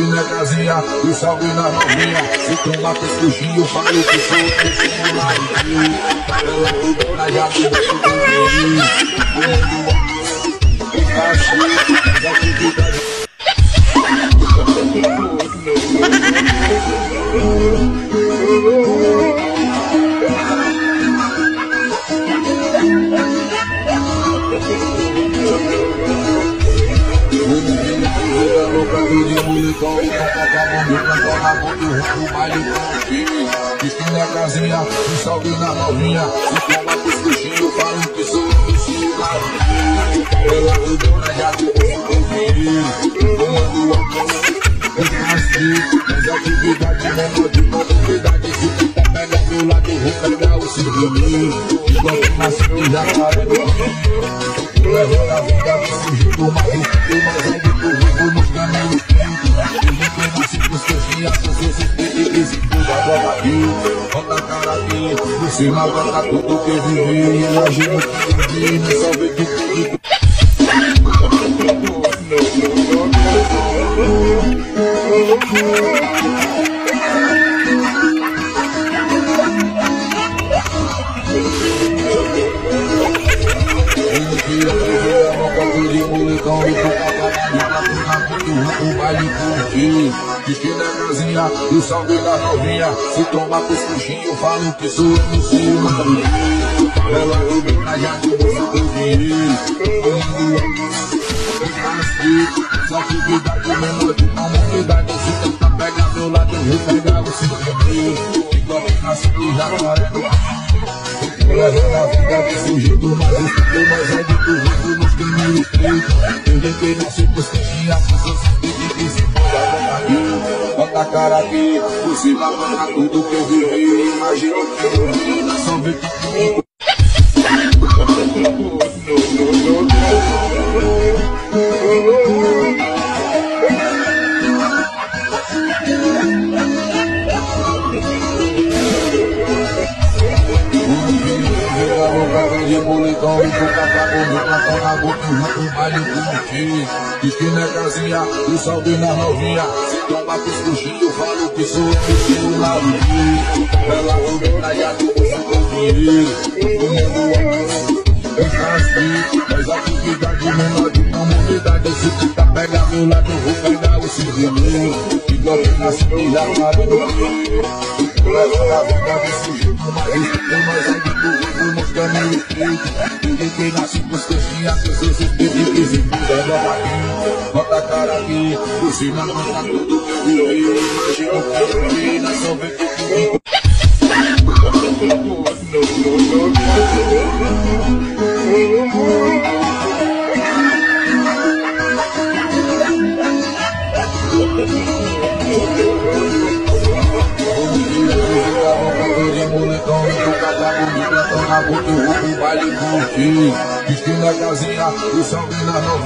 não é casinha e salve na novinha. Se tomar com escujinho, falo que sou o tem lá Ela tudo pra já conferir. Assim, canto de moletom Toca com a bombinha, tô na boca e roubo o baile com Diz que minha casinha, um salve na novinha E toma com os coxinhos, falam que sou o bichinho Ela rodona, já te posso conferir Comando a mão, assim Mas atividade menor de comunidade Se tu tá pega meu lado, vou pegar o ciganinho Igual que nasceu já parando Levando a vida desse jeito, mas o que mais A aqui, por cima bota tudo que vivi Imagina que vivi, não vê que tudo de molecão e tu o baile curtir que não é casinha e salve da novinha Se toma com os coxinhos, falam que sou MC Marinho Ela rumina já de você ouvir Essa atividade menor de comunidade Se tentar pegar meu lado, eu vou pegar você também Igual que nasceu já quarenta Levando a vida desse jeito, mas teu mais é de aqui, cima contra tudo que eu vivi Imagina que eu vi, só que de molecão e boca pra comer, plantão na boca e baile curtir. Que não é casinha e salve na novinha. Se toma com os coxinhos, falo que sou MC na Luí. Ela roubou na já tu posso conferir. Comendo a assim, mas atividade menor de comunidade. Se tu tá pega meu lado, eu vou pegar o civilinho. Igual que nasci já parando. Levando a vida desse jeito, mas eu mais é Ninguém tem na circunstância, que os seus espíritos que se cuidam da barriga. Bota a cara aqui, por cima conta tudo que eu vi. Imagina o que vi, na só vem moletom tu cata bonita, tô na boca o baile curtir. Diz que na casinha, o salve na novinha.